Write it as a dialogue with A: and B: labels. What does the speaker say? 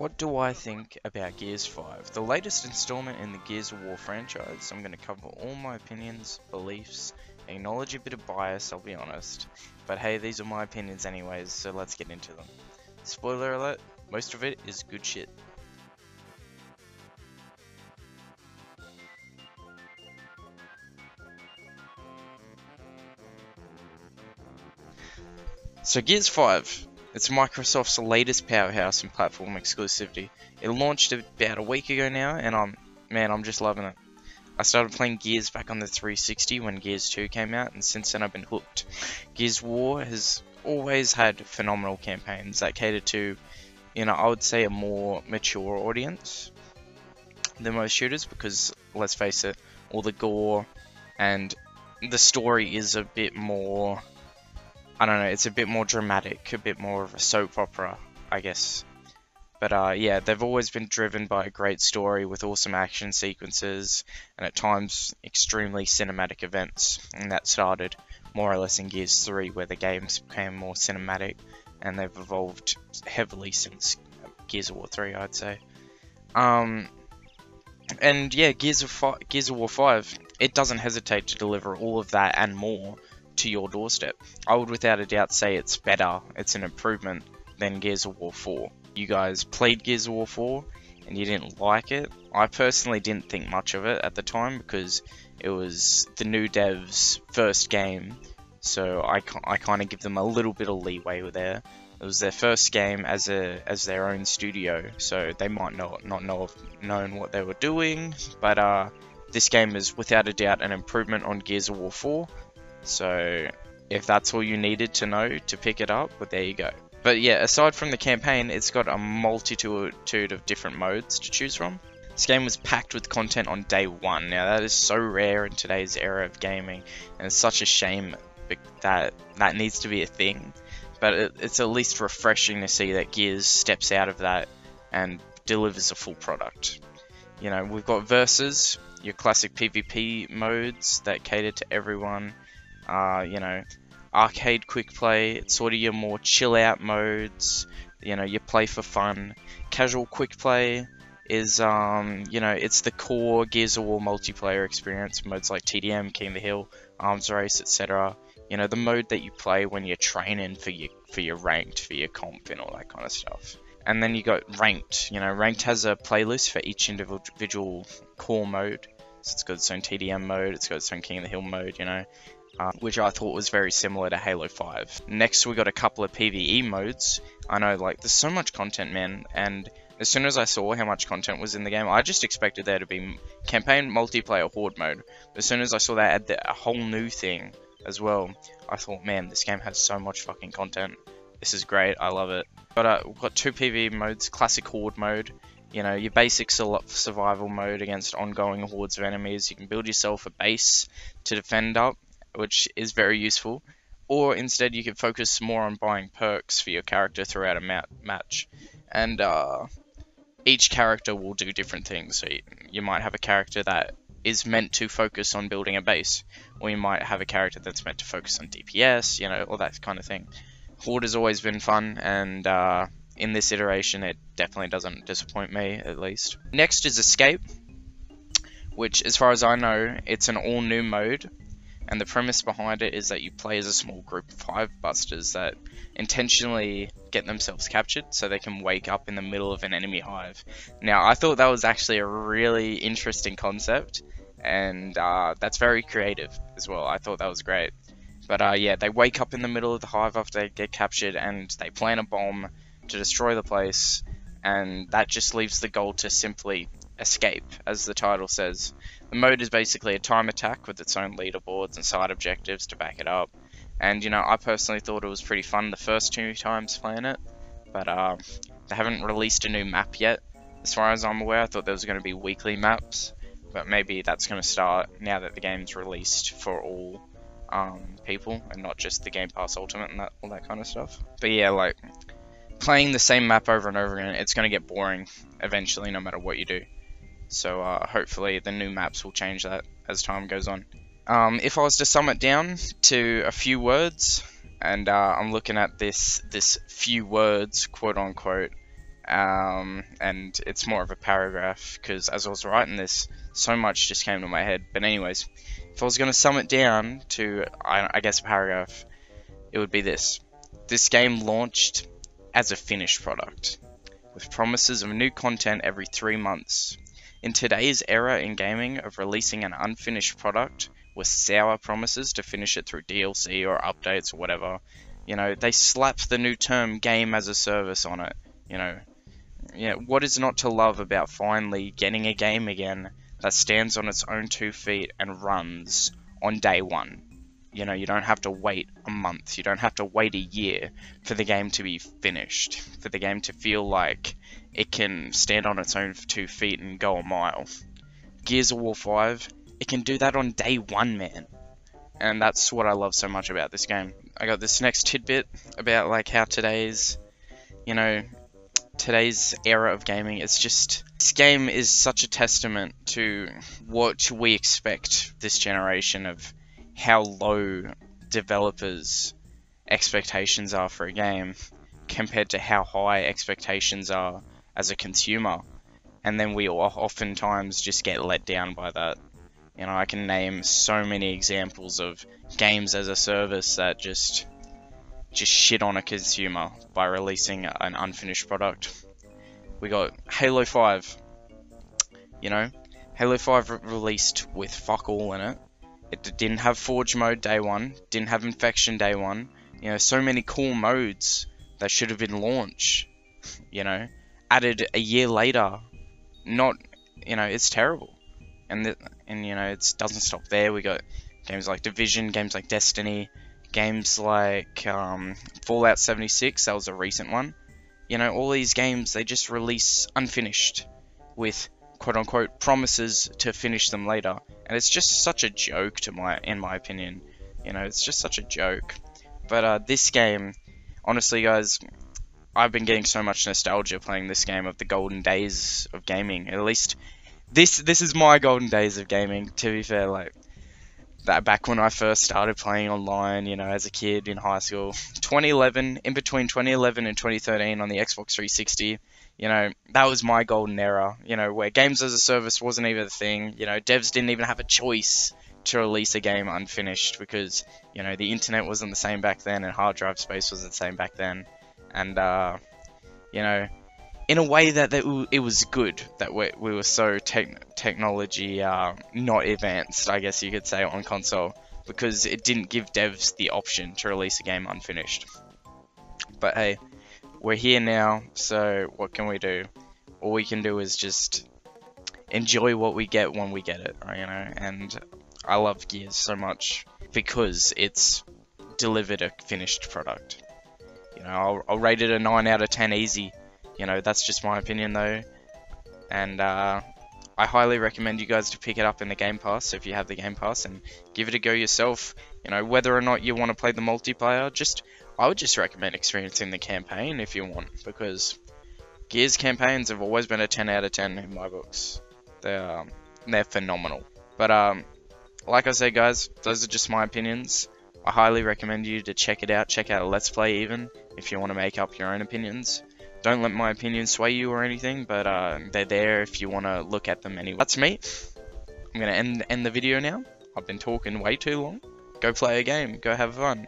A: What do I think about Gears 5? The latest installment in the Gears of War franchise. I'm going to cover all my opinions, beliefs, acknowledge a bit of bias, I'll be honest. But hey, these are my opinions anyways, so let's get into them. Spoiler alert, most of it is good shit. So Gears 5, it's Microsoft's latest powerhouse in platform exclusivity. It launched about a week ago now, and I'm man, I'm just loving it. I started playing Gears back on the 360 when Gears 2 came out, and since then I've been hooked. Gears War has always had phenomenal campaigns that cater to, you know, I would say a more mature audience than most shooters, because let's face it, all the gore and the story is a bit more I don't know, it's a bit more dramatic, a bit more of a soap opera, I guess. But uh, yeah, they've always been driven by a great story with awesome action sequences and at times extremely cinematic events. And that started more or less in Gears 3, where the games became more cinematic and they've evolved heavily since Gears of War 3, I'd say. Um, and yeah, Gears of, Gears of War 5, it doesn't hesitate to deliver all of that and more to your doorstep. I would without a doubt say it's better, it's an improvement than Gears of War 4. You guys played Gears of War 4 and you didn't like it. I personally didn't think much of it at the time because it was the new devs' first game, so I, I kind of give them a little bit of leeway there. It was their first game as a as their own studio, so they might not not know known what they were doing. But uh, this game is without a doubt an improvement on Gears of War 4, so if that's all you needed to know to pick it up, well, there you go. But yeah, aside from the campaign, it's got a multitude of different modes to choose from. This game was packed with content on day one. Now that is so rare in today's era of gaming, and it's such a shame that that needs to be a thing. But it's at least refreshing to see that Gears steps out of that and delivers a full product. You know, we've got versus your classic PvP modes that cater to everyone uh, you know, arcade quick play, it's sort of your more chill out modes, you know, you play for fun. Casual quick play is, um, you know, it's the core Gears of War multiplayer experience, modes like TDM, King of the Hill, Arms Race, etc. You know, the mode that you play when you're training for your for your ranked, for your comp, and all that kind of stuff. And then you got ranked. You know, ranked has a playlist for each individual core mode. So it's got its own TDM mode, it's got its own King of the Hill mode, you know uh, which I thought was very similar to Halo 5. Next, we got a couple of PvE modes. I know, like, there's so much content, man, and as soon as I saw how much content was in the game, I just expected there to be campaign multiplayer horde mode. But as soon as I saw that add a whole new thing as well, I thought, man, this game has so much fucking content. This is great. I love it. But uh, we've got two PvE modes: classic horde mode. You know, your basic survival mode against ongoing hordes of enemies. You can build yourself a base to defend up, which is very useful. Or instead, you can focus more on buying perks for your character throughout a mat match. And uh, each character will do different things. So you, you might have a character that is meant to focus on building a base, or you might have a character that's meant to focus on DPS, you know, all that kind of thing. Horde has always been fun, and uh, in this iteration, it definitely doesn't disappoint me, at least. Next is Escape, which, as far as I know, it's an all-new mode and the premise behind it is that you play as a small group of hive busters that intentionally get themselves captured so they can wake up in the middle of an enemy hive. Now, I thought that was actually a really interesting concept, and uh, that's very creative as well. I thought that was great. But uh, yeah, they wake up in the middle of the hive after they get captured, and they plant a bomb to destroy the place, and that just leaves the goal to simply escape, as the title says. The mode is basically a time attack with its own leaderboards and side objectives to back it up. And, you know, I personally thought it was pretty fun the first two times playing it, but uh, they haven't released a new map yet. As far as I'm aware, I thought there was going to be weekly maps, but maybe that's going to start now that the game's released for all um, people and not just the Game Pass Ultimate and that, all that kind of stuff. But yeah, like playing the same map over and over again, it's going to get boring eventually, no matter what you do. So uh, hopefully the new maps will change that as time goes on. Um, if I was to sum it down to a few words, and uh, I'm looking at this this few words quote unquote um, and it's more of a paragraph because as I was writing this, so much just came to my head. But anyways, if I was going to sum it down to, I, I guess, a paragraph, it would be this. This game launched as a finished product, with promises of new content every three months. In today's era in gaming of releasing an unfinished product with sour promises to finish it through DLC or updates or whatever, you know, they slap the new term game as a service on it. You know, yeah, what is not to love about finally getting a game again that stands on its own two feet and runs on day one? You know, you don't have to wait a month, you don't have to wait a year for the game to be finished, for the game to feel like it can stand on its own two feet and go a mile. Gears of War 5, it can do that on day one, man. And that's what I love so much about this game. I got this next tidbit about like how today's, you know, today's era of gaming, it's just this game is such a testament to what we expect this generation of how low developers' expectations are for a game compared to how high expectations are as a consumer. And then we oftentimes just get let down by that. You know, I can name so many examples of games as a service that just just shit on a consumer by releasing an unfinished product. We got Halo 5. You know, Halo 5 re released with fuck all in it. It didn't have Forge mode day one, didn't have Infection day one. You know, so many cool modes that should have been launched. You know, added a year later. Not, you know, it's terrible. And the, and you know, it doesn't stop there. We got games like Division, games like Destiny, games like um, Fallout 76, that was a recent one. You know, all these games, they just release unfinished with quote unquote promises to finish them later. And it's just such a joke to my in my opinion. You know, it's just such a joke. But uh, this game, honestly guys, I've been getting so much nostalgia playing this game of the golden days of gaming. At least this this is my golden days of gaming, to be fair, like that back when I first started playing online, you know, as a kid in high school. 2011, in between 2011 and 2013 on the Xbox 360, you know, that was my golden era, you know, where games as a service wasn't even a thing. You know, devs didn't even have a choice to release a game unfinished because, you know, the internet wasn't the same back then and hard drive space wasn't the same back then. And, uh, you know, in a way that, it was good that we, we were so tech, technology uh, not advanced, I guess you could say, on console because it didn't give devs the option to release a game unfinished. But hey, we're here now, so what can we do? All we can do is just enjoy what we get when we get it, you know. And I love Gears so much because it's delivered a finished product. You know, I'll, I'll rate it a 9 out of 10 easy you know, that's just my opinion though. And uh, I highly recommend you guys to pick it up in the Game Pass if you have the Game Pass and give it a go yourself. You know, whether or not you want to play the multiplayer, just I would just recommend experiencing the campaign if you want because Gears campaigns have always been a 10 out of 10 in my books. They're um, they're phenomenal. But um, like I said, guys, those are just my opinions. I highly recommend you to check it out. Check out a Let's Play even if you want to make up your own opinions. Don't let my opinion sway you or anything, but uh, they're there if you want to look at them anyway. That's me. I'm going to end, end the video now. I've been talking way too long. Go play a game. Go have fun.